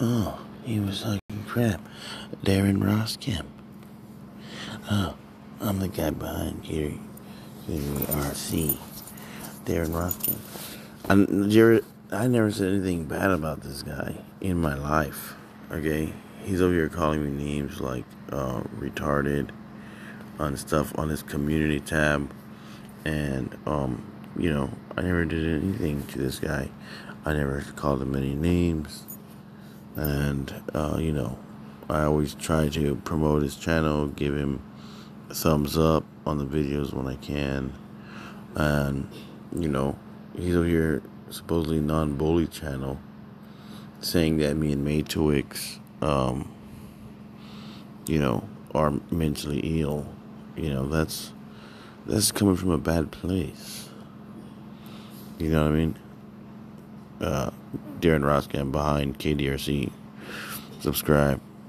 Oh, he was talking crap. Darren Roskam. Oh, I'm the guy behind Gary, Gary RC. Darren Roskam. I, I never said anything bad about this guy in my life. Okay, he's over here calling me names like uh, retarded on stuff on his community tab, and um, you know, I never did anything to this guy. I never called him any names, and uh, you know, I always try to promote his channel, give him thumbs up on the videos when I can, and you know, he's over here supposedly non-bully channel saying that me and Maytwix, um, you know, are mentally ill. You know, that's that's coming from a bad place. You know what I mean? Uh, Darren Roskam behind KDRC. Subscribe.